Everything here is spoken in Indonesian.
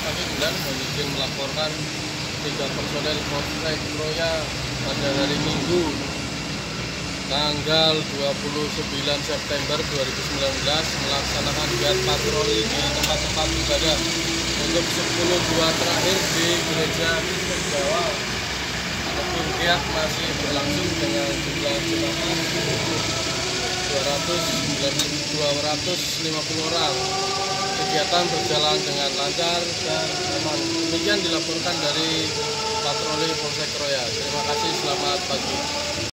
kami kemudian izin melaporkan tiga personel Polsek Kroya pada hari Minggu tanggal 29 September 2019 melaksanakan giat patroli di tempat-tempat ibadah. Untuk 10 dua terakhir di gereja Kristen Jawa. Ataupun giat masih berlangsung dengan jumlah jemaat 200 250 orang kegiatan berjalan dengan lancar dan aman demikian dilaporkan dari patroli Polsek Kroya